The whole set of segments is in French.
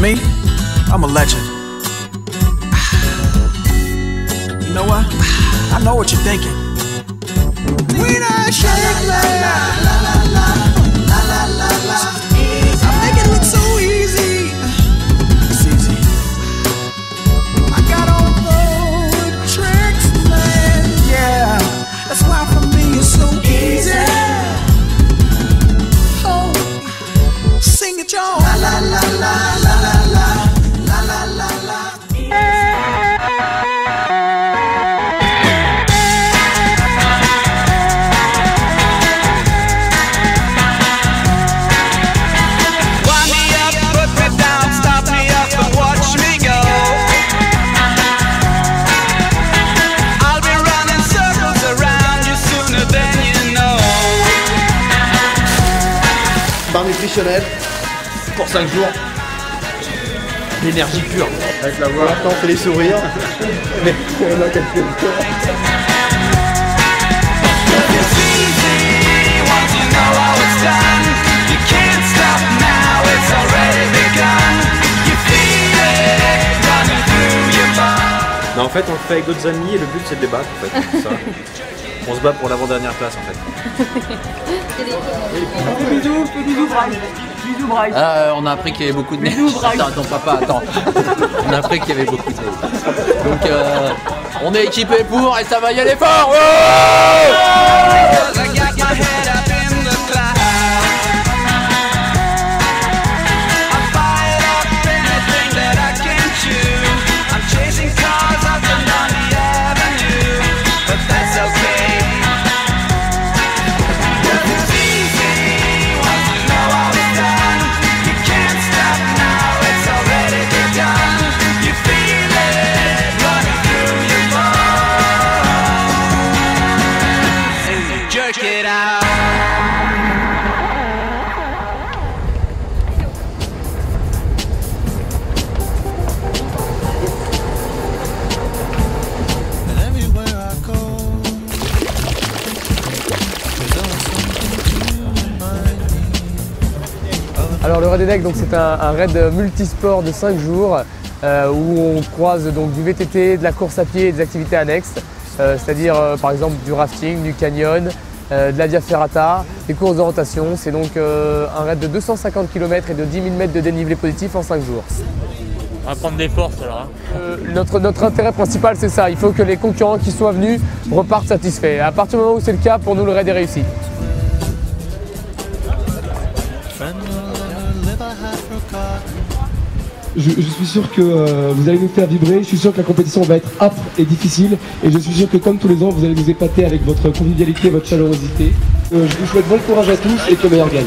Me, I'm a legend. You know what? I know what you're thinking. When I shake la la pour 5 jours. L'énergie pure. Avec la voix. Maintenant, on fait les sourires. Mais on a quelques Non, en fait, on le fait avec d'autres amis et le but c'est de débattre en fait. Ça. On se bat pour l'avant-dernière place en fait. Ah, euh, on a appris qu'il y avait beaucoup de neige. Attends, attends, papa, attends. on a appris qu'il y avait beaucoup de neige. Donc, euh, on est équipé pour et ça va y aller fort. Ouais Alors le Raid des Decks, donc c'est un, un raid multisport de 5 jours euh, où on croise donc du VTT, de la course à pied et des activités annexes, euh, c'est-à-dire euh, par exemple du rafting, du canyon, de la via ferrata, des courses d'orientation. C'est donc un raid de 250 km et de 10 000 mètres de dénivelé positif en 5 jours. On va prendre des forces alors. hein. Euh, notre, notre intérêt principal c'est ça, il faut que les concurrents qui soient venus repartent satisfaits. À partir du moment où c'est le cas, pour nous le raid est réussi. Je, je suis sûr que euh, vous allez nous faire vibrer, je suis sûr que la compétition va être âpre et difficile, et je suis sûr que comme tous les ans, vous allez nous épater avec votre convivialité, votre chaleurosité. Euh, je vous souhaite bon courage à tous et que le meilleur gagne.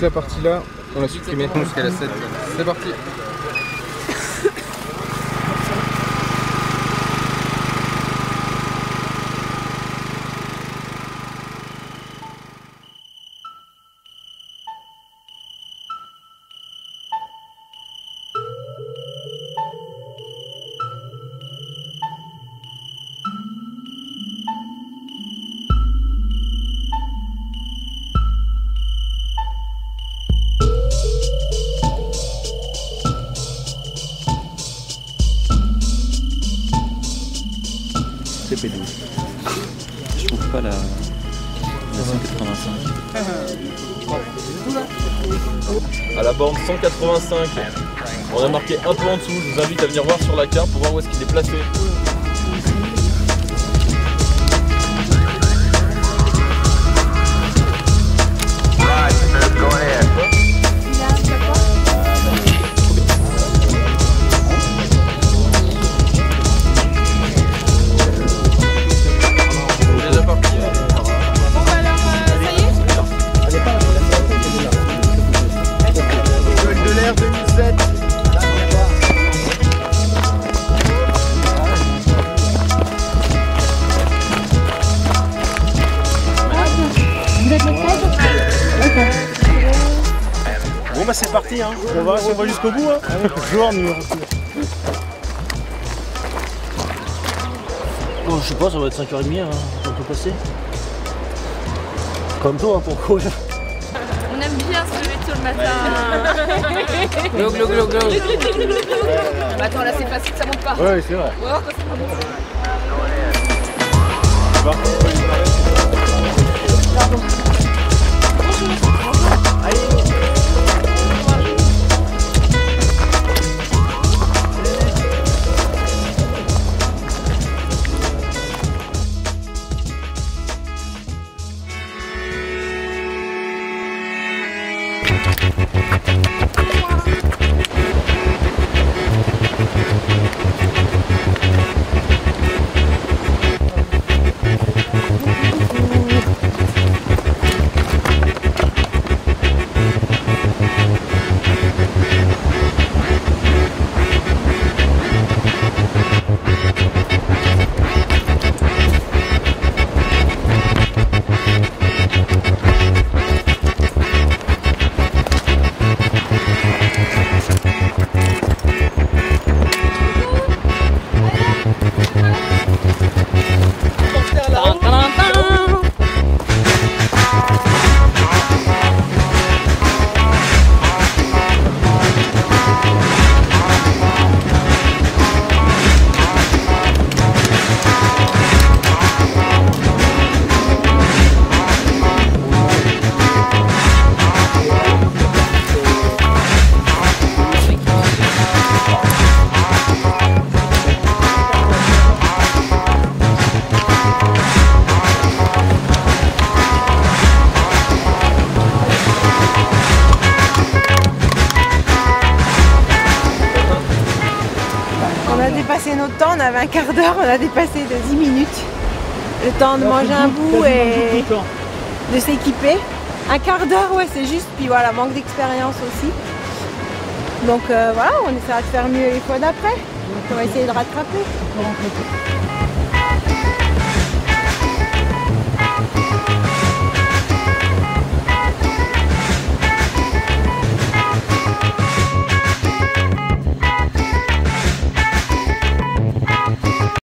toute la partie là, on l'a supprimée jusqu'à la 7. C'est parti 185. À la bande 185, on a marqué un peu en dessous. Je vous invite à venir voir sur la carte pour voir où est-ce qu'il est placé. C'est parti, hein. on va, on va jusqu'au bout. Hein. Joueur numéro Bon, je sais pas, ça va être 5h30 hein, on peut passer. Comme toi hein, pour courir. On aime bien se lever tôt le matin. Glo, glo, glo, glo. Bah attends, là c'est facile, ça monte pas. Ouais, c'est vrai. On va voir quand ça monte. Notre temps, on avait un quart d'heure, on a dépassé de 10 minutes. Le temps de manger un bout et de s'équiper. Un quart d'heure, ouais, c'est juste. Puis voilà, manque d'expérience aussi. Donc euh, voilà, on essaiera de faire mieux les fois d'après. On va essayer de rattraper.